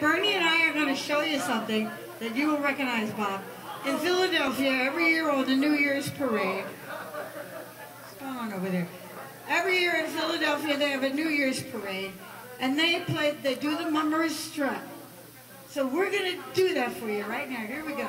Bernie and I are going to show you something that you will recognize, Bob. In Philadelphia, every year on the New Year's parade, what's going on over there? Every year in Philadelphia, they have a New Year's parade, and they play, they do the mummers strut. So we're going to do that for you right now. Here we go.